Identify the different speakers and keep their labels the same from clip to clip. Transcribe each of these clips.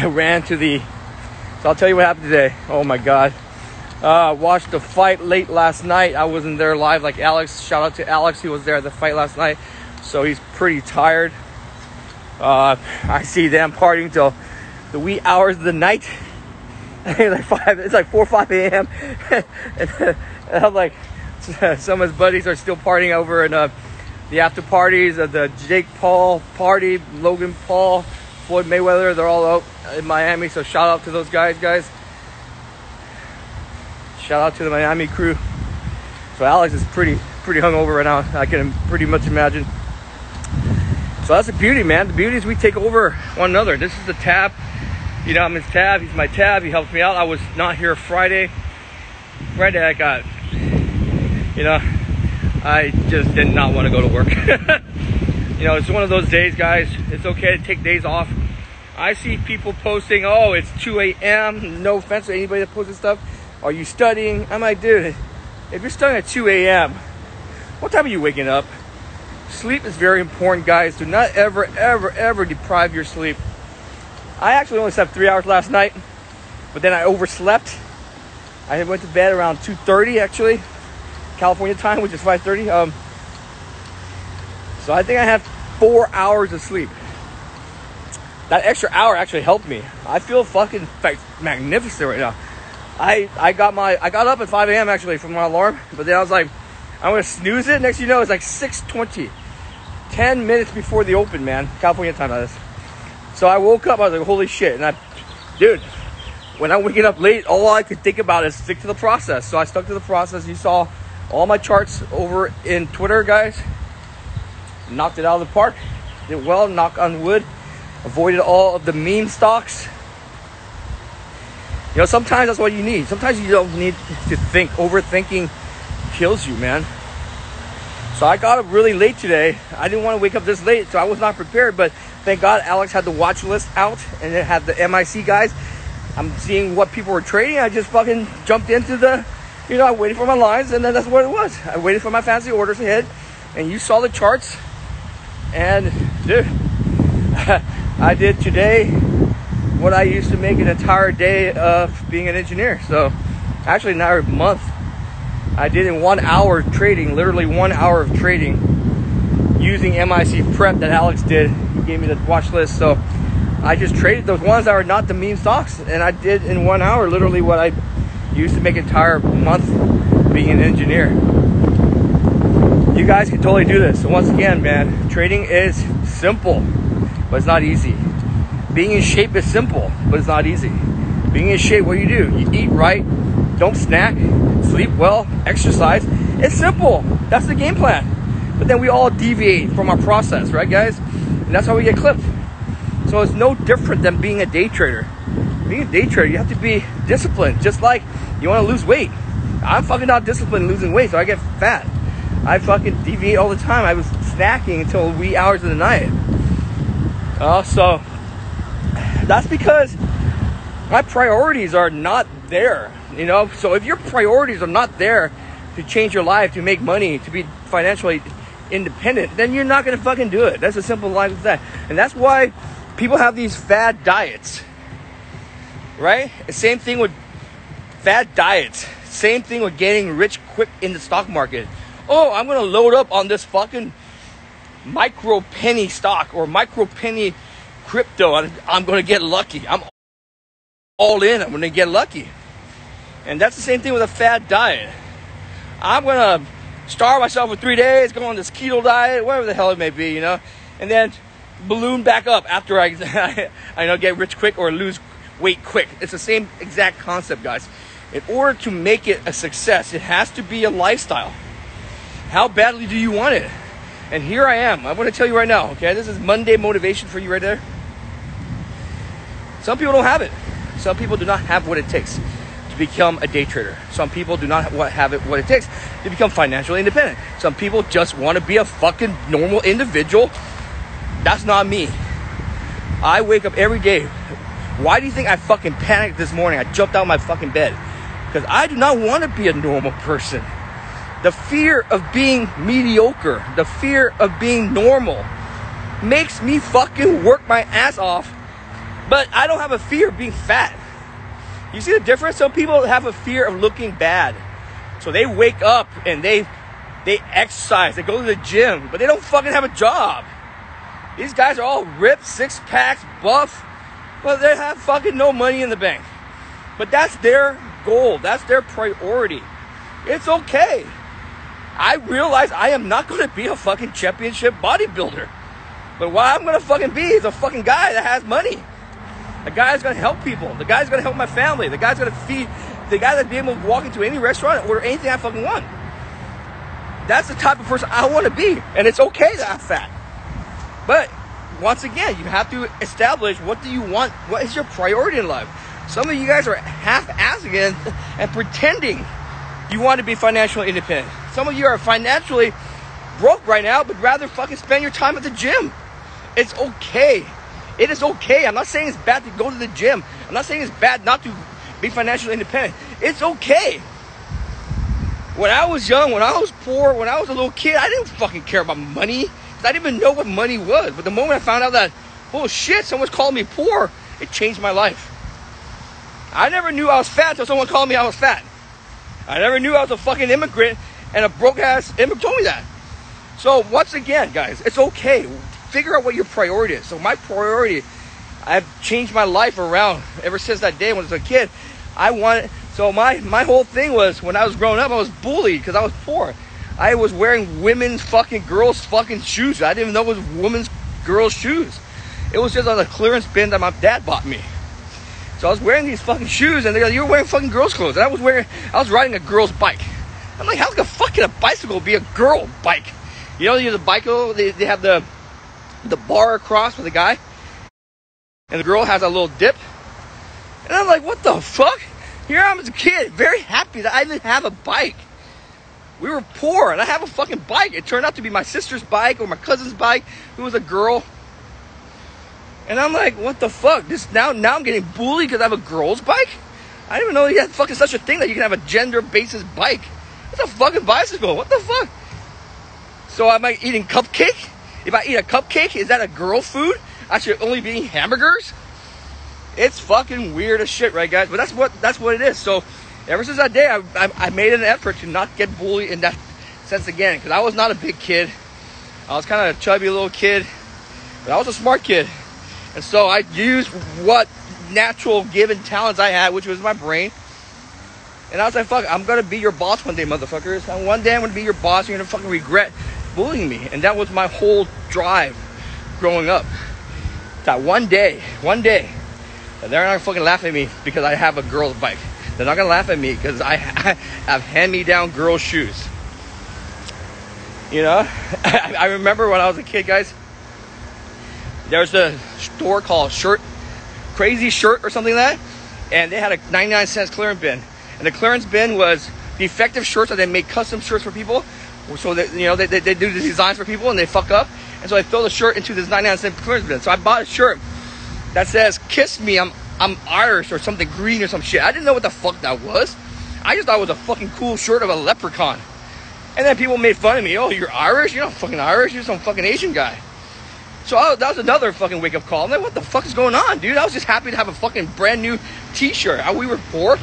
Speaker 1: I ran to the. So I'll tell you what happened today. Oh my God. Uh, watched the fight late last night. I wasn't there live like Alex. Shout out to Alex. He was there at the fight last night. So he's pretty tired. Uh, I see them partying till the wee hours of the night. like five, it's like four five a.m. and, I'm like, some of his buddies are still partying over in uh, the after parties of the Jake Paul party, Logan Paul, Floyd Mayweather. They're all out in Miami. So shout out to those guys, guys. Shout out to the Miami crew. So Alex is pretty pretty hungover right now. I can pretty much imagine. So that's the beauty, man. The beauty is we take over one another. This is the tab. You know, I'm his tab. He's my tab. He helps me out. I was not here Friday. Friday I got, you know, I just did not want to go to work. you know, it's one of those days, guys. It's okay to take days off. I see people posting, oh, it's 2 a.m. No offense to anybody that posts this stuff. Are you studying? I'm like, dude, if you're studying at 2 a.m., what time are you waking up? Sleep is very important, guys. Do not ever, ever, ever deprive your sleep. I actually only slept three hours last night, but then I overslept. I went to bed around 2:30 actually, California time, which is 5:30. Um, so I think I have four hours of sleep. That extra hour actually helped me. I feel fucking magnificent right now. I I got my I got up at 5 a.m. actually from my alarm, but then I was like, I'm gonna snooze it. Next thing you know, it's like 6:20, 10 minutes before the open, man. California time that is. So I woke up. I was like, holy shit! And I, dude, when I'm waking up late, all I could think about is stick to the process. So I stuck to the process. You saw all my charts over in Twitter, guys. Knocked it out of the park. Did well. Knock on wood. Avoided all of the meme stocks. You know, sometimes that's what you need. Sometimes you don't need to think. Overthinking kills you, man. So I got up really late today. I didn't want to wake up this late, so I was not prepared. But thank God Alex had the watch list out and it had the MIC guys. I'm seeing what people were trading. I just fucking jumped into the, you know, I waited for my lines and then that's what it was. I waited for my fancy orders ahead, and you saw the charts. And dude, I did today what I used to make an entire day of being an engineer. So actually, not a month I did in one hour trading, literally one hour of trading using MIC prep that Alex did. He gave me the watch list. So I just traded those ones that are not the meme stocks. And I did in one hour literally what I used to make an entire month being an engineer. You guys can totally do this. So once again, man, trading is simple, but it's not easy. Being in shape is simple, but it's not easy. Being in shape, what do you do? You eat right, don't snack, sleep well, exercise. It's simple. That's the game plan. But then we all deviate from our process, right, guys? And that's how we get clipped. So it's no different than being a day trader. Being a day trader, you have to be disciplined. Just like you want to lose weight. I'm fucking not disciplined losing weight, so I get fat. I fucking deviate all the time. I was snacking until wee hours of the night. Uh, so that's because my priorities are not there. You know, so if your priorities are not there to change your life, to make money, to be financially independent, then you're not gonna fucking do it. That's a simple life as that. And that's why people have these fad diets. Right? Same thing with fad diets. Same thing with getting rich quick in the stock market. Oh, I'm gonna load up on this fucking micro penny stock or micro penny crypto. I'm gonna get lucky. I'm all in. I'm gonna get lucky. And that's the same thing with a fad diet. I'm gonna starve myself for three days, go on this keto diet, whatever the hell it may be, you know, and then balloon back up after I, I know get rich quick or lose weight quick. It's the same exact concept, guys. In order to make it a success, it has to be a lifestyle. How badly do you want it? And here I am. I want to tell you right now, okay? This is Monday motivation for you right there. Some people don't have it. Some people do not have what it takes to become a day trader. Some people do not have it what it takes to become financially independent. Some people just want to be a fucking normal individual. That's not me. I wake up every day. Why do you think I fucking panicked this morning? I jumped out of my fucking bed. Because I do not want to be a normal person. The fear of being mediocre, the fear of being normal makes me fucking work my ass off But I don't have a fear of being fat. You see the difference? Some people have a fear of looking bad. So they wake up and they they exercise, they go to the gym, but they don't fucking have a job. These guys are all ripped, six packs, buff, but they have fucking no money in the bank. But that's their goal, that's their priority. It's okay. I realize I am not going to be a fucking championship bodybuilder. But what I'm going to fucking be is a fucking guy that has money. The guy's going to help people. The guy's going to help my family. The guy's going to feed. The guy that's be able to walk into any restaurant and order anything I fucking want. That's the type of person I want to be. And it's okay that I'm fat. But once again, you have to establish what do you want? What is your priority in life? Some of you guys are half-assing and pretending you want to be financially independent. Some of you are financially broke right now, but rather fucking spend your time at the gym. It's okay. It is okay. I'm not saying it's bad to go to the gym. I'm not saying it's bad not to be financially independent. It's okay. When I was young, when I was poor, when I was a little kid, I didn't fucking care about money. I didn't even know what money was. But the moment I found out that, oh shit, someone's calling me poor, it changed my life. I never knew I was fat until someone called me I was fat. I never knew I was a fucking immigrant and a broke ass immigrant told me that. So once again, guys, it's okay. Figure out what your priority is. So my priority, I've changed my life around ever since that day when I was a kid. I wanted. So my my whole thing was when I was growing up, I was bullied because I was poor. I was wearing women's fucking girls fucking shoes. I didn't even know it was women's girls shoes. It was just on a clearance bin that my dad bought me. So I was wearing these fucking shoes, and they're like, "You're wearing fucking girls' clothes." And I was wearing, I was riding a girl's bike. I'm like, "How's a fucking a bicycle be a girl bike?" You know, you the bicycle they, they have the the bar across for the guy, and the girl has a little dip. And I'm like, what the fuck? Here I'm as a kid, very happy that I didn't have a bike. We were poor, and I have a fucking bike. It turned out to be my sister's bike or my cousin's bike, who was a girl. And I'm like, what the fuck? This now now I'm getting bullied because I have a girl's bike? I didn't even know you had fucking such a thing that you can have a gender basis bike. It's a fucking bicycle. What the fuck? So am I eating cupcake? If I eat a cupcake, is that a girl food? I should only be eating hamburgers? It's fucking weird as shit, right, guys? But that's what that's what it is. So ever since that day, I, I, I made an effort to not get bullied in that sense again, because I was not a big kid. I was kind of a chubby little kid, but I was a smart kid. And so I used what natural given talents I had, which was my brain. And I was like, fuck, I'm gonna be your boss one day, motherfuckers. And one day I'm gonna be your boss, and you're gonna fucking regret bullying me. And that was my whole drive growing up. That one day, one day, they're not gonna fucking laugh at me because I have a girl's bike. They're not gonna laugh at me because I have hand-me-down girl shoes. You know, I remember when I was a kid, guys. There's a store called Shirt, Crazy Shirt or something like that, and they had a 99 cents clearance bin, and the clearance bin was defective shirts that they make custom shirts for people. So that you know they, they, they do the designs for people and they fuck up, and so I throw the shirt into this 99 cent clearance bin. So I bought a shirt that says "Kiss Me, I'm I'm Irish" or something green or some shit. I didn't know what the fuck that was. I just thought it was a fucking cool shirt of a leprechaun. And then people made fun of me. Oh, you're Irish? You're not fucking Irish. You're some fucking Asian guy. So I, that was another fucking wake up call. I'm like, what the fuck is going on, dude? I was just happy to have a fucking brand new T-shirt. We were poor.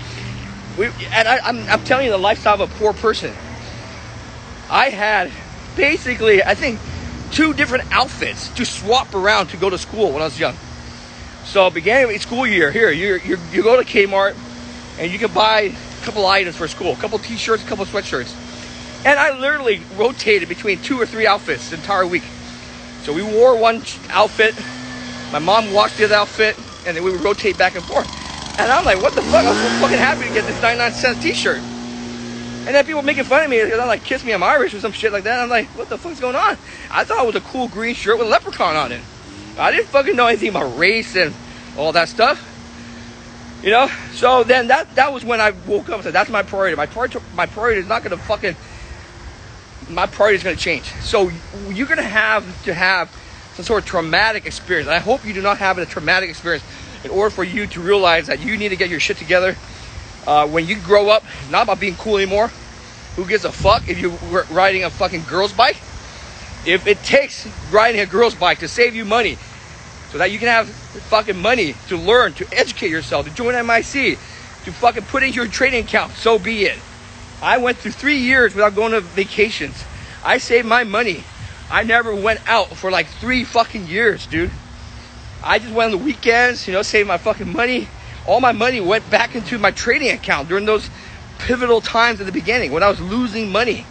Speaker 1: We, and I, I'm, I'm telling you the lifestyle of a poor person. I had basically, I think, two different outfits to swap around to go to school when I was young. So beginning of school year, here you you you go to Kmart and you can buy a couple items for school, a couple T-shirts, a couple sweatshirts, and I literally rotated between two or three outfits the entire week. So we wore one outfit, my mom washed the other outfit, and then we would rotate back and forth. And I'm like, what the fuck? I was so fucking happy to get this 99 cent T-shirt. And then people making fun of me because I'm like, kiss me, I'm Irish or some shit like that. And I'm like, what the fuck's going on? I thought it was a cool green shirt with leprechaun on it. I didn't fucking know anything about race and all that stuff. You know? So then that that was when I woke up and said, that's my priority. My priority, my priority is not gonna fucking my priority is gonna change. So you're gonna have to have some sort of traumatic experience. And I hope you do not have a traumatic experience in order for you to realize that you need to get your shit together. Uh, when you grow up, not about being cool anymore. Who gives a fuck if you're riding a fucking girl's bike? If it takes riding a girl's bike to save you money, so that you can have fucking money to learn, to educate yourself, to join MIC, to fucking put in your trading account. So be it. I went through three years without going to vacations. I saved my money. I never went out for like three fucking years, dude. I just went on the weekends, you know, saved my fucking money. All my money went back into my trading account during those pivotal times at the beginning when I was losing money.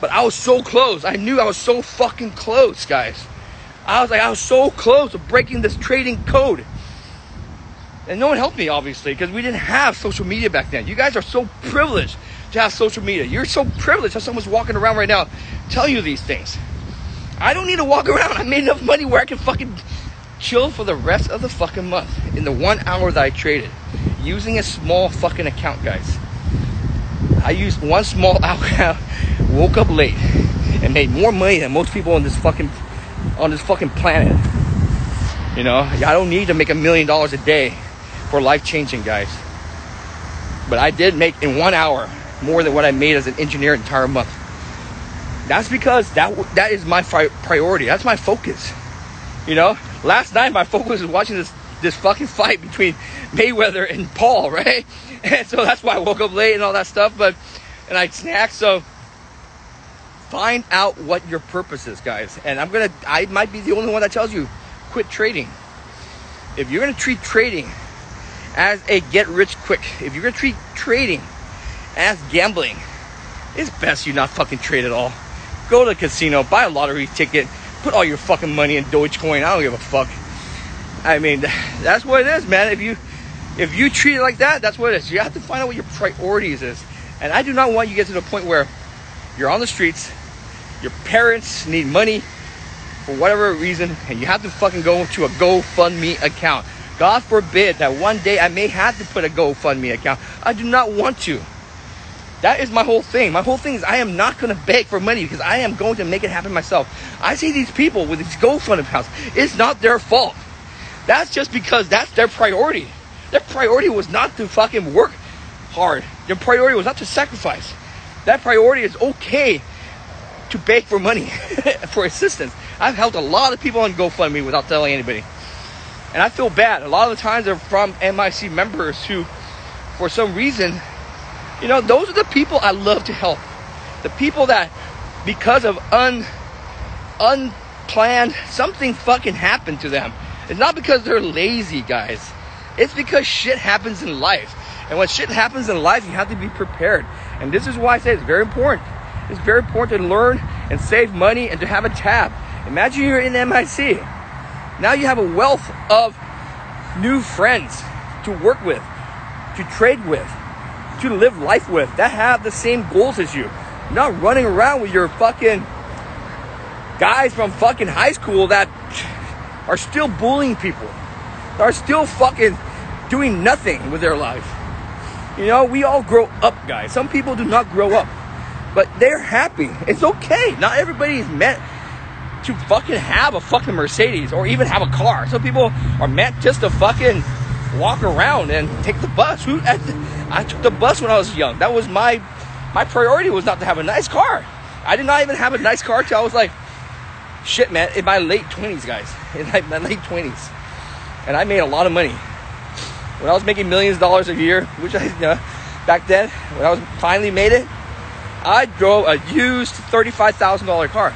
Speaker 1: But I was so close. I knew I was so fucking close, guys. I was like, I was so close to breaking this trading code. And no one helped me, obviously, because we didn't have social media back then. You guys are so privileged to have social media. You're so privileged that someone's walking around right now tell you these things. I don't need to walk around. I made enough money where I can fucking chill for the rest of the fucking month in the one hour that I traded using a small fucking account, guys. I used one small account, woke up late, and made more money than most people on this fucking on this fucking planet. You know, I don't need to make a million dollars a day for life changing, guys. But I did make in one hour more than what I made as an engineer entire month. That's because that that is my priority. That's my focus. You know, last night my focus was watching this this fucking fight between Mayweather and Paul, right? And so that's why I woke up late and all that stuff. But and I snacked. So find out what your purpose is, guys. And I'm gonna I might be the only one that tells you quit trading. If you're gonna treat trading as a get rich quick, if you're gonna treat trading as gambling, it's best you not fucking trade at all. Go to the casino, buy a lottery ticket, put all your fucking money in Dogecoin. I don't give a fuck. I mean, that's what it is, man. If you if you treat it like that, that's what it is. You have to find out what your priorities is. And I do not want you to get to the point where you're on the streets, your parents need money for whatever reason, and you have to fucking go to a GoFundMe account. God forbid that one day I may have to put a GoFundMe account. I do not want to. That is my whole thing. My whole thing is I am not going to beg for money because I am going to make it happen myself. I see these people with these GoFundMe accounts. It's not their fault. That's just because that's their priority. Their priority was not to fucking work hard. Their priority was not to sacrifice. That priority is okay to beg for money, for assistance. I've helped a lot of people on GoFundMe without telling anybody. And I feel bad. A lot of the times they're from MIC members who, for some reason, you know, those are the people I love to help. The people that, because of un, unplanned, something fucking happened to them. It's not because they're lazy, guys. It's because shit happens in life. And when shit happens in life, you have to be prepared. And this is why I say it's very important. It's very important to learn and save money and to have a tab. Imagine you're in MIC. Now you have a wealth of new friends to work with, to trade with, to live life with that have the same goals as you. Not running around with your fucking guys from fucking high school that are still bullying people, are still fucking doing nothing with their life. You know, we all grow up, guys. Some people do not grow up, but they're happy. It's okay. Not everybody is meant to fucking have a fucking Mercedes or even have a car. Some people are meant just to fucking walk around and take the bus. Who? I took the bus when I was young. That was my my priority was not to have a nice car. I did not even have a nice car till I was like, shit, man, in my late twenties, guys, in my, my late twenties, and I made a lot of money. When I was making millions of dollars a year, which I, you know, back then, when I was finally made it, I drove a used thirty-five thousand dollar car.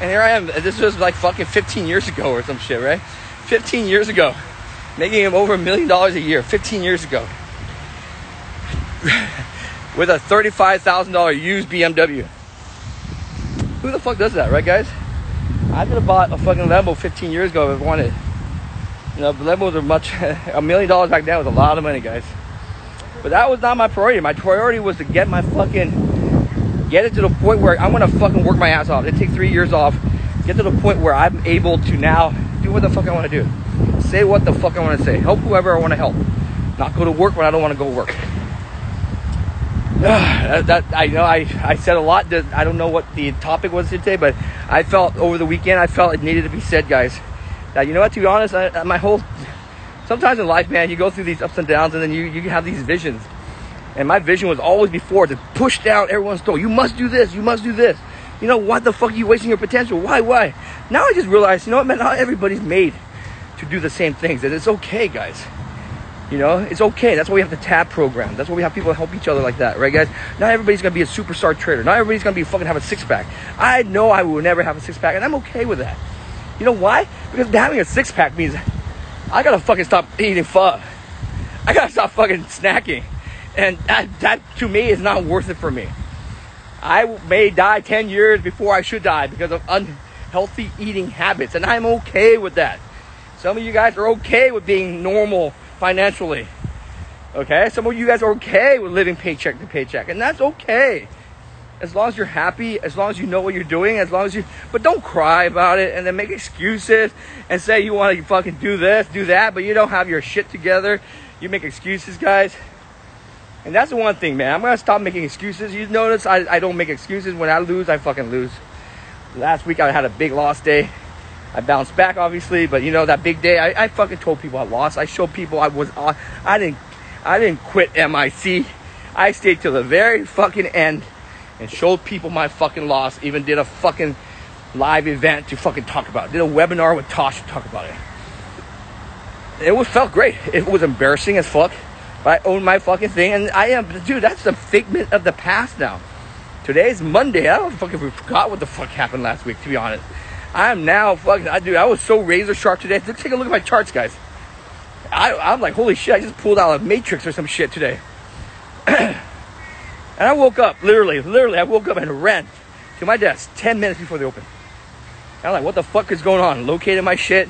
Speaker 1: And here I am. This was like fucking 15 years ago or some shit, right? 15 years ago making him over a million dollars a year 15 years ago with a $35,000 used BMW. Who the fuck does that, right, guys? I could have bought a fucking Lambo 15 years ago if I wanted. You know, Lambos are much, a million dollars back then was a lot of money, guys. But that was not my priority. My priority was to get my fucking, get it to the point where I'm gonna fucking work my ass off. It take three years off. Get to the point where I'm able to now do what the fuck I wanna do say what the fuck I want to say. Help whoever I want to help. Not go to work when I don't want to go work. that, that, I know I, I said a lot. I don't know what the topic was today, but I felt over the weekend I felt it needed to be said, guys. That you know what? To be honest, I, my whole sometimes in life, man, you go through these ups and downs, and then you you have these visions. And my vision was always before to push down everyone's door. You must do this. You must do this. You know, what the fuck are you wasting your potential? Why, why? Now I just realized, you know what, man, not everybody's made to do the same things. And it's okay, guys. You know, it's okay. That's why we have the tab program. That's why we have people help each other like that, right, guys? Not everybody's gonna be a superstar trader. Not everybody's gonna be fucking have a six pack. I know I will never have a six pack, and I'm okay with that. You know why? Because having a six pack means I gotta fucking stop eating pho. I gotta stop fucking snacking, and that, that to me is not worth it for me. I may die 10 years before I should die because of unhealthy eating habits, and I'm okay with that. Some of you guys are okay with being normal financially. Okay? Some of you guys are okay with living paycheck to paycheck, and that's okay. As long as you're happy, as long as you know what you're doing, as long as you, but don't cry about it and then make excuses and say you want to fucking do this, do that, but you don't have your shit together. You make excuses, guys. And that's the one thing, man. I'm gonna stop making excuses. You notice I, I don't make excuses. When I lose, I fucking lose. Last week I had a big loss day. I bounced back, obviously, but you know that big day, I, I fucking told people I lost. I showed people I was, uh, I didn't, I didn't quit MIC. I stayed till the very fucking end and showed people my fucking loss. Even did a fucking live event to fucking talk about it. Did a webinar with Tosh to talk about it. It was felt great. It was embarrassing as fuck, but I own my fucking thing, and I am, dude. That's the figment of the past now. Today's Monday. I don't fucking forgot what the fuck happened last week. To be honest. I'm now fucking. I do. I was so razor sharp today. Take a look at my charts, guys. I, I'm like, holy shit! I just pulled out a matrix or some shit today. and I woke up, literally, literally, I woke up and ran to my desk 10 minutes before they opened. I'm like, what the fuck is going on? Located my shit.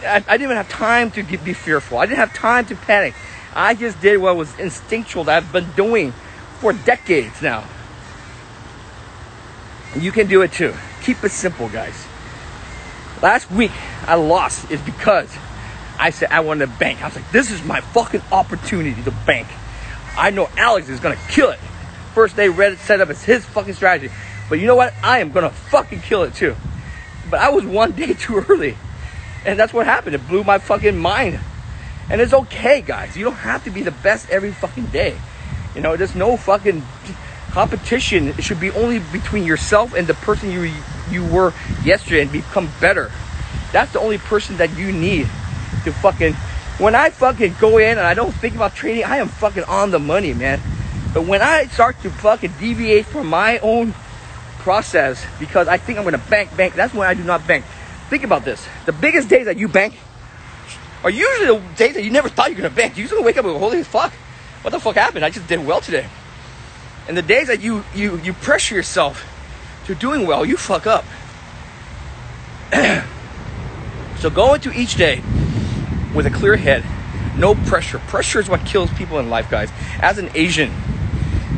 Speaker 1: I, I didn't even have time to get, be fearful. I didn't have time to panic. I just did what was instinctual that I've been doing for decades now. You can do it too. Keep it simple, guys. Last week I lost is because I said I wanted to bank. I was like, this is my fucking opportunity to bank. I know Alex is gonna kill it. First day Reddit set up as his fucking strategy. But you know what? I am gonna fucking kill it too. But I was one day too early. And that's what happened. It blew my fucking mind. And it's okay, guys. You don't have to be the best every fucking day. You know, there's no fucking competition. Should be only between yourself and the person you you were yesterday and become better. That's the only person that you need to fucking. When I fucking go in and I don't think about trading, I am fucking on the money, man. But when I start to fucking deviate from my own process because I think I'm gonna bank, bank, that's when I do not bank. Think about this. The biggest days that you bank are usually the days that you never thought you were gonna bank. You usually wake up and go, holy fuck, what the fuck happened? I just did well today. And the days that you you you pressure yourself to doing well, you fuck up. so go into each day with a clear head, no pressure. Pressure is what kills people in life, guys. As an Asian,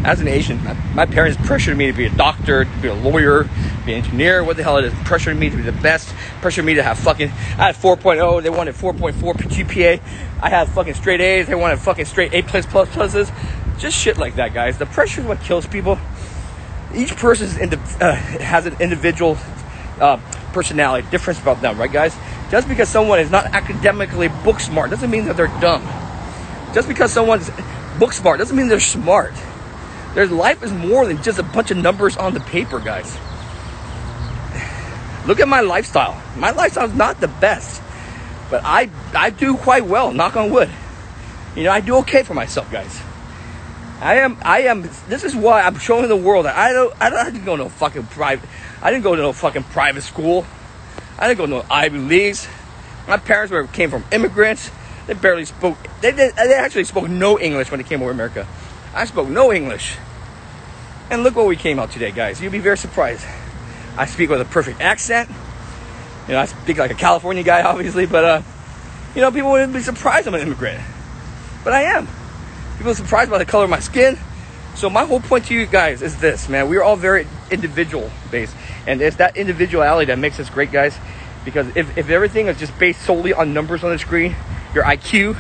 Speaker 1: as an Asian, my parents pressured me to be a doctor, to be a lawyer, be an engineer, what the hell it is. Pressured me to be the best. Pressured me to have fucking. I had 4.0. They wanted 4.4 GPA. I had fucking straight A's. They wanted fucking straight A plus plus pluses. Just shit like that, guys. The pressure is what kills people. Each person uh, has an individual uh, personality, difference about them, right, guys? Just because someone is not academically book smart doesn't mean that they're dumb. Just because someone's book smart doesn't mean they're smart. Their life is more than just a bunch of numbers on the paper, guys. Look at my lifestyle. My lifestyle is not the best, but I I do quite well. Knock on wood. You know, I do okay for myself, guys. I am I am. This is why I'm showing the world that I don't I, don't, I didn't go to no fucking private. I didn't go to no fucking private school. I didn't go to no Ivy Leagues. My parents were came from immigrants. They barely spoke. They did, they actually spoke no English when they came over America. I spoke no English. And look what we came out today, guys. You'll be very surprised. I speak with a perfect accent. You know, I speak like a California guy, obviously, but uh, you know, people wouldn't be surprised I'm an immigrant. But I am. People are surprised by the color of my skin. So my whole point to you guys is this, man. We're all very individual based. And it's that individuality that makes us great, guys. Because if, if everything is just based solely on numbers on the screen, your IQ,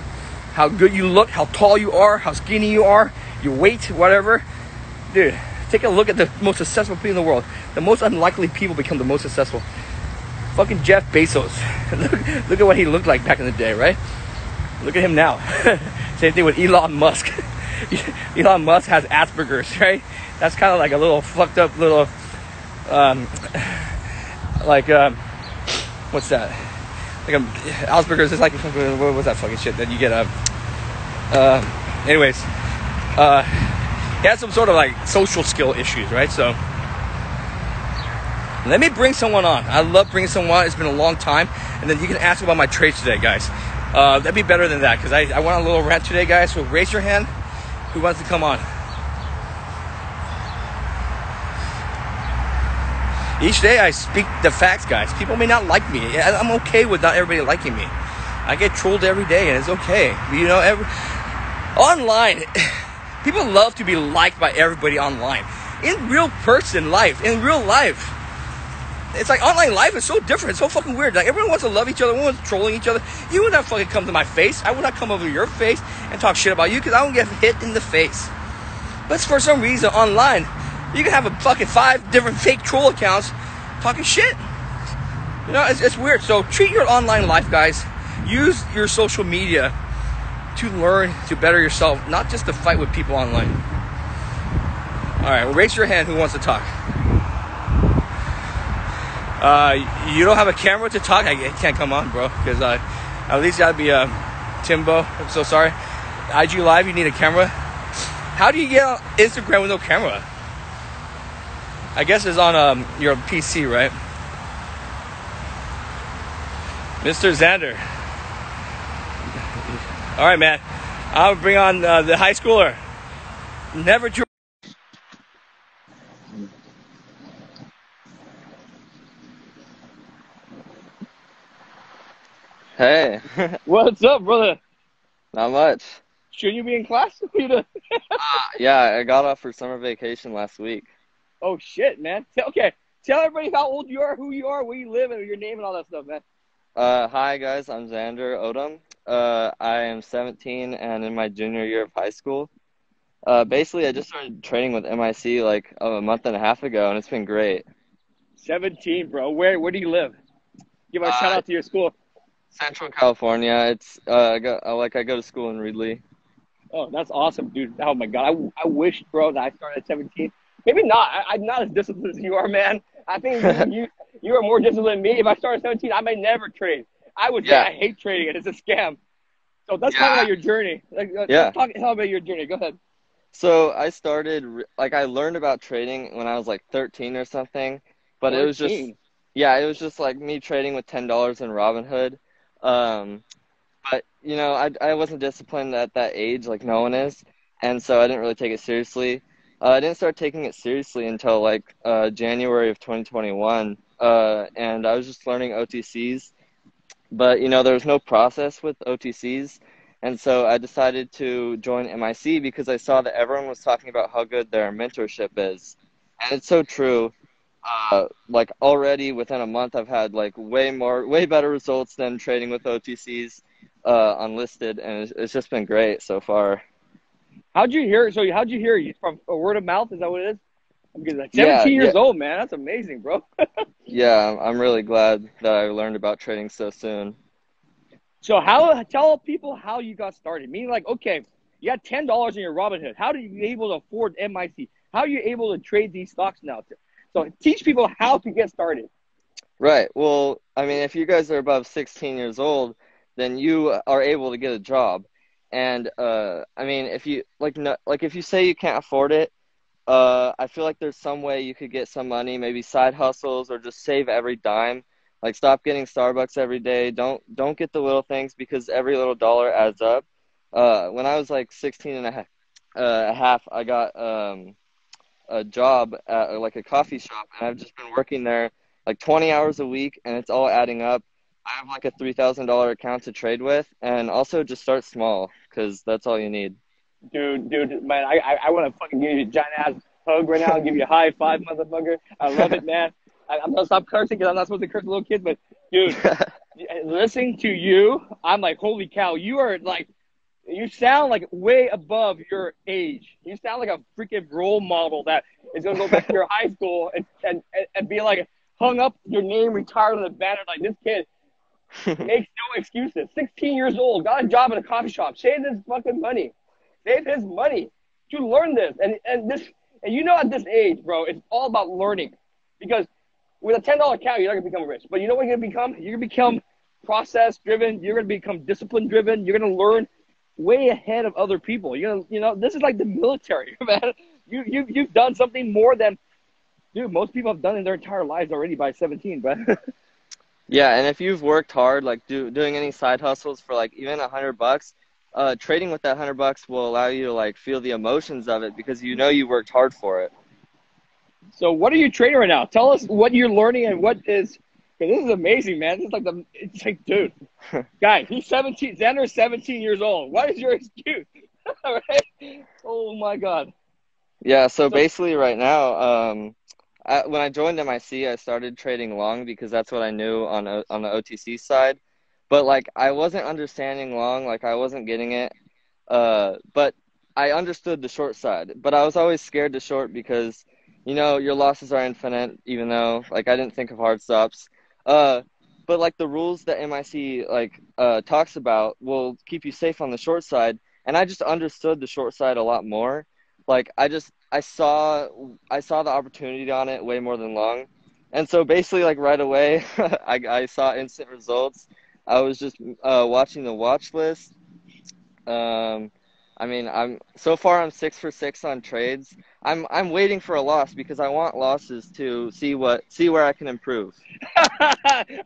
Speaker 1: how good you look, how tall you are, how skinny you are, your weight, whatever, dude, take a look at the most successful people in the world. The most unlikely people become the most successful. Fucking Jeff Bezos. look, look at what he looked like back in the day, right? Look at him now. Same thing with Elon Musk. Elon Musk has Asperger's, right? That's kind of like a little fucked up little um, like um, what's that? Like um, Asperger's is like what was that fucking shit that you get? Uh, uh, anyways, uh, he has some sort of like social skill issues, right? So let me bring someone on. I love bringing someone on. It's been a long time, and then you can ask about my trades today, guys. Uh, that'd be better than that because I, I went a little rant today, guys. So raise your hand. Who wants to come on? Each day I speak the facts, guys. People may not like me. I'm okay with not everybody liking me. I get trolled every day, and it's okay. You know, every online, people love to be liked by everybody online. In real person life, in real life, it's like online life is so different. It's so fucking weird. Like everyone wants to love each other. Everyone's trolling each other. You would not fucking come to my face. I would not come over to your face and talk shit about you because I don't get hit in the face. But for some reason online, you can have a fucking five different fake troll accounts talking shit. You know, it's, it's weird. So treat your online life, guys. Use your social media to learn to better yourself, not just to fight with people online. All right, well, raise your hand who wants to talk. Uh, you don't have a camera to talk? I can't come on, bro, because uh, at least gotta be uh, Timbo. I'm so sorry. IG Live, you need a camera. How do you get on Instagram with no camera? I guess it's on um, your PC, right? Mr. Xander. All right, man. I'll bring on uh, the high schooler. Never
Speaker 2: Hey,
Speaker 1: What's up, brother?
Speaker 2: not much.
Speaker 1: Shouldn't you be in class? Know?
Speaker 2: Yeah, I got off for summer vacation last week.
Speaker 1: oh shit, man. Okay, tell everybody how old you are, who you are, where you live, and your name and all that stuff, man.
Speaker 2: Uh, hi guys, I'm Xander Odom. Uh, I am 17 and in my junior year of high school. Uh, basically, I just started training with MIC like a month and a half ago, and it's been great.
Speaker 1: 17, bro. Where where do you live? Give a
Speaker 2: Uh,
Speaker 1: shout out to your school.
Speaker 2: Central California. It's uh, I go, I, like I go to school in Reedley.
Speaker 1: Oh, that's awesome, dude. Oh my god, I, I wish, bro, that I started at 17. Maybe not. I, I'm not as disciplined as you are, man. I think you you are more disciplined than me. If I started at 17, I may never trade. I would
Speaker 2: Yeah.
Speaker 1: say I hate trading and it's a scam. So let's talk about your journey. Like, uh,
Speaker 2: Yeah.
Speaker 1: Talk, tell about your journey. Go ahead.
Speaker 2: So I started like I learned about trading when I was like 13 or something, but it was just yeah, it was just like me trading with ten dollars in Robinhood. Um, but you know, I I wasn't disciplined at that age like no one is, and so I didn't really take it seriously. Uh, I didn't start taking it seriously until like uh, January of 2021, uh, and I was just learning OTCs. But you know, there was no process with OTCs, and so I decided to join MIC because I saw that everyone was talking about how good their mentorship is, and it's so true uh, like already within a month I've had like way more way better results than trading with OTCs uh, unlisted and it's, it's just been great so far.
Speaker 1: How'd you hear? So how'd you hear? You from a word of mouth? Is that what it is? Because like
Speaker 2: Yeah,
Speaker 1: 17 years
Speaker 2: yeah.
Speaker 1: old, man. That's amazing, bro.
Speaker 2: Yeah, I'm, I'm really glad that I learned about trading so soon.
Speaker 1: So how tell people how you got started? Meaning like, okay, you got ten dollars in your Robinhood. How did you able to afford MIC? How are you able to trade these stocks now? So teach people how to get started.
Speaker 2: Right. Well, I mean, if you guys are above 16 years old, then you are able to get a job. And uh, I mean, if you like, no, like if you say you can't afford it, uh, I feel like there's some way you could get some money, maybe side hustles or just save every dime. Like stop getting Starbucks every day. Don't don't get the little things because every little dollar adds up. Uh, when I was like 16 and a half, uh, half I got um, a job at like a coffee shop, and I've just been working there like 20 hours a week, and it's all adding up. I have like a three thousand dollar account to trade with, and also just start small because that's all you need.
Speaker 1: Dude, dude, man, I I, I want to fucking give you a giant ass hug right now and give you a high five, motherfucker. I love it, man. I, I'm gonna stop cursing because I'm not supposed to curse little kids, but dude, listening to you, I'm like, holy cow, you are like, you sound like way above your age. You sound like a freaking role model that is gonna go back to your high school and, and, and, be like hung up your name retired on the banner like this kid makes no excuses. 16 years old, got a job in a coffee shop, saved his fucking money, saved his money to learn this, and and this, and you know at this age, bro, it's all about learning. because with a ten dollar account, you're not gonna become rich. But you know what you're gonna become? You're gonna become process driven. You're gonna become discipline driven. You're gonna learn way ahead of other people. You know, you know, this is like the military, man. You you you've done something more than, dude. Most people have done in their entire lives already by 17, but.
Speaker 2: yeah, and if you've worked hard, like do, doing any side hustles for like even a hundred bucks, uh, trading with that hundred bucks will allow you to like feel the emotions of it because you know you worked hard for it.
Speaker 1: So, what are you trading right now? Tell us what you're learning and what is. This is amazing, man. This is like the. It's like, dude, guy, he's 17. Xander's 17 years old. What is your excuse? right? Oh my god.
Speaker 2: Yeah. So, so basically, right now, um, I, when I joined MIC, I started trading long because that's what I knew on on the OTC side. But like, I wasn't understanding long. Like, I wasn't getting it. Uh, but I understood the short side. But I was always scared to short because you know, your losses are infinite, even though like I didn't think of hard stops. Uh, but like the rules that MIC like uh, talks about will keep you safe on the short side, and I just understood the short side a lot more. Like I just I saw I saw the opportunity on it way more than long, and so basically like right away I I saw instant results. I was just uh, watching the watch list. Um, I mean, I'm so far I'm six for six on trades. I'm I'm waiting for a loss because I want losses to see what see where I can improve.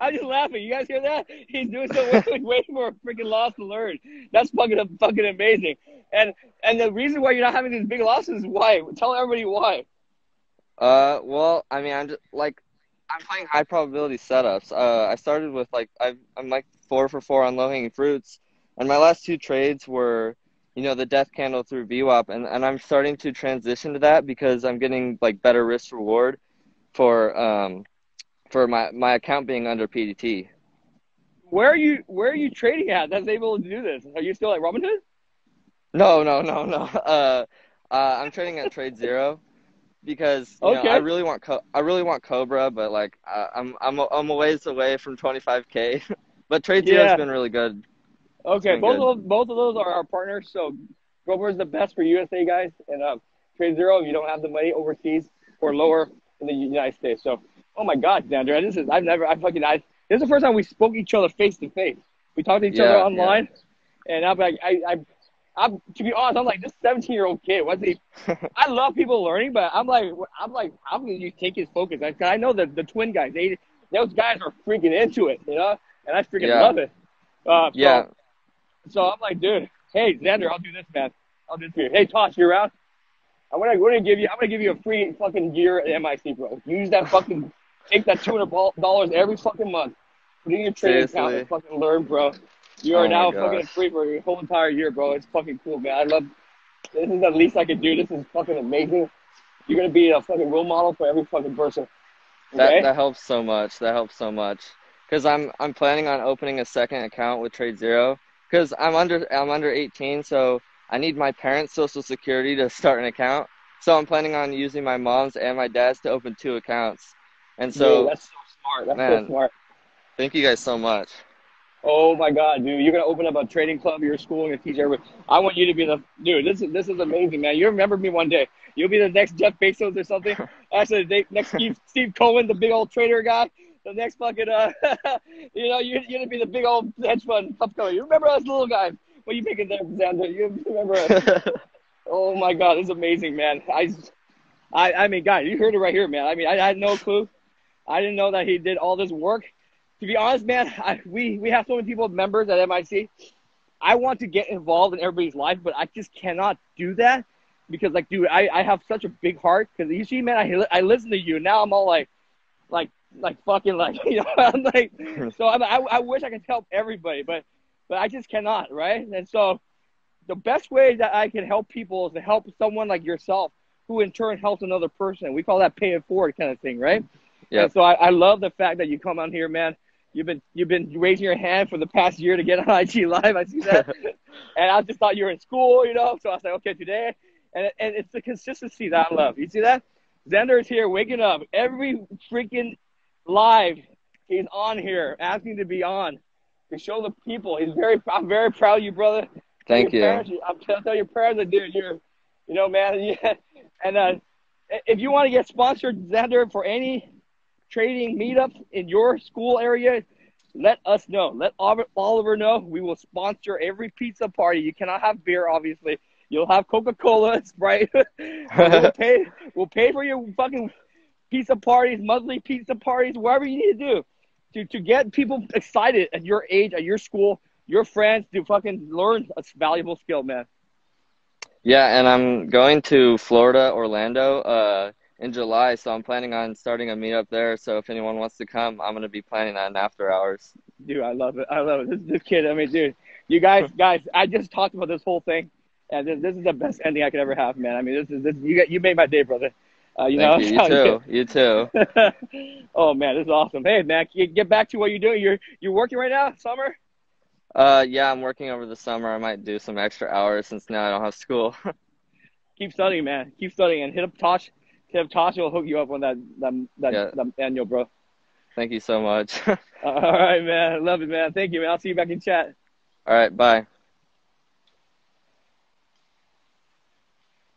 Speaker 1: I'm just laughing. You guys hear that? He's doing so well, waiting for a freaking loss to learn. That's fucking fucking amazing. And and the reason why you're not having these big losses is why. Tell everybody why.
Speaker 2: Uh, well, I mean, I'm just like I'm playing high probability setups. Uh, I started with like i I'm like four for four on low hanging fruits, and my last two trades were you know the death candle through VWAP, and and I'm starting to transition to that because I'm getting like better risk reward for um for my my account being under PDT.
Speaker 1: Where are you Where are you trading at? That's able to do this. Are you still at Robinhood?
Speaker 2: No, no, no, no. Uh, uh I'm trading at Trade Zero because you okay. know, I really want Co- I really want Cobra, but like uh, I'm I'm a, I'm a ways away from 25k. but Trade Zero has been really good.
Speaker 1: Okay, both good. of both of those are our partners. So Cobra is the best for USA guys, and um, Trade Zero if you don't have the money overseas or lower in the United States. So, oh my God, Xander, this is I've never I fucking I this is the first time we spoke each other face to face. We talked to each yeah, other online, yeah. and I'm like I I. I'm to be honest. I'm like this 17 year old kid. What's he? I love people learning, but I'm like I'm like how can you take his focus? I, I know that the twin guys, they those guys are freaking into it, you know, and I freaking yeah. love it. Uh, so, yeah. So I'm like, dude, hey Xander, I'll do this, man. I'll do this for you. Hey Tosh, you're out. I'm gonna, I'm gonna give you. I'm gonna give you a free fucking year at MIC, bro. Use that fucking. take that two hundred dollars every fucking month. Put in your trading account and fucking learn, bro. You are oh now fucking free for your whole entire year, bro. It's fucking cool, man. I love. This is the least I could do. This is fucking amazing. You're gonna be a fucking role model for every fucking person.
Speaker 2: Okay? That that helps so much. That helps so much. Cause I'm I'm planning on opening a second account with Trade Zero because I'm under I'm under 18, so I need my parents' social security to start an account. So I'm planning on using my mom's and my dad's to open two accounts. And so
Speaker 1: dude, that's so smart. That's man, so smart.
Speaker 2: Thank you guys so much.
Speaker 1: Oh my god, dude! You're gonna open up a trading club at your school and teach everybody. I want you to be the dude. This is this is amazing, man. You remember me one day. You'll be the next Jeff Bezos or something. Actually, next Steve, Steve Cohen, the big old trader guy the next fucking, uh, you know, you're, you're gonna be the big old hedge fund upcomer. You remember us little guys? What are you making there, Xander? You remember us? oh my god, this is amazing, man. I, I, I mean, guys, you heard it right here, man. I mean, I, I had no clue. I didn't know that he did all this work. To be honest, man, I, we we have so many people members at MIC. I want to get involved in everybody's life, but I just cannot do that because, like, dude, I, I have such a big heart. Because you see, man, I I listen to you now. I'm all like, like like fucking like you know I'm like so I'm, I I wish I could help everybody, but but I just cannot, right? And so the best way that I can help people is to help someone like yourself, who in turn helps another person. We call that pay it forward kind of thing, right? Yeah. So I, I love the fact that you come on here, man. You've been you've been raising your hand for the past year to get on IG Live. I see that, and I just thought you were in school, you know. So I was like, okay, today, and and it's the consistency that I love. You see that? Xander is here, waking up every freaking live. He's on here, asking to be on to show the people. He's very. I'm very proud of you, brother.
Speaker 2: Thank you.
Speaker 1: Parents, I'm telling your parents, dude, you're, you know, man. Yeah. And uh, if you want to get sponsored, Xander, for any trading meetups in your school area, let us know. Let Oliver know. We will sponsor every pizza party. You cannot have beer, obviously. You'll have Coca Cola, Sprite. we'll pay. We'll pay for your fucking pizza parties, monthly pizza parties, whatever you need to do to to get people excited at your age, at your school, your friends to fucking learn a valuable skill, man.
Speaker 2: Yeah, and I'm going to Florida, Orlando, uh, in July, so I'm planning on starting a meetup there. So if anyone wants to come, I'm gonna be planning on after hours.
Speaker 1: Dude, I love it. I love it. This, this kid, I mean, dude, you guys, guys, I just talked about this whole thing, and this, this is the best ending I could ever have, man. I mean, this is this you got you made my day, brother.
Speaker 2: Uh, you Thank know, you, you too. You
Speaker 1: too. oh man, this is awesome. Hey, Mac, get back to what you're doing. You're you're working right now, summer.
Speaker 2: Uh, yeah, I'm working over the summer. I might do some extra hours since now I don't have school.
Speaker 1: Keep studying, man. Keep studying and hit up Tosh. Hit up Tosh. Will hook you up on that that that, yeah. that annual, bro.
Speaker 2: Thank you so much.
Speaker 1: All right, man. Love it, man. Thank you, man. I'll see you back in chat.
Speaker 2: All right, bye.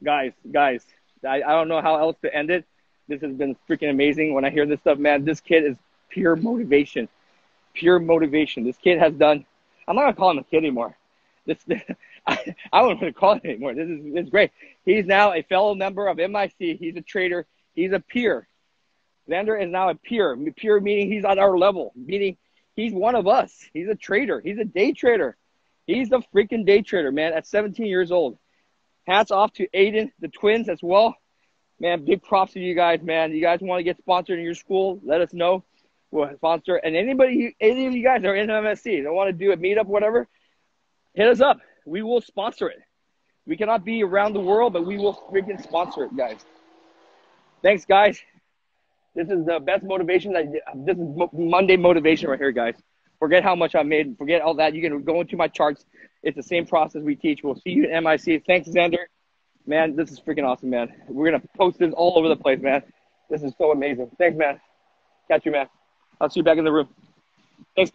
Speaker 1: Guys, guys, I, I don't know how else to end it. This has been freaking amazing. When I hear this stuff, man, this kid is pure motivation. Pure motivation. This kid has done I'm not gonna call him a kid anymore. This, this I, I don't want to call him anymore. This is this is great. He's now a fellow member of MIC. He's a trader. He's a peer. Xander is now a peer. Peer meaning he's on our level, meaning he's one of us. He's a trader. He's a day trader. He's a freaking day trader, man, at 17 years old. Hats off to Aiden, the twins as well. Man, big props to you guys, man. You guys want to get sponsored in your school? Let us know We'll sponsor. And anybody, any of you guys are in MIC, don't want to do a meetup, whatever, hit us up. We will sponsor it. We cannot be around the world, but we will freaking sponsor it, guys. Thanks, guys. This is the best motivation. That, this is Monday motivation right here, guys. Forget how much I made. Forget all that. You can go into my charts. It's the same process we teach. We'll see you at MIC. Thanks, Xander. Man, this is freaking awesome, man. We're going to post this all over the place, man. This is so amazing. Thanks, man. Catch you, man. I'll see you back in the room. Thanks.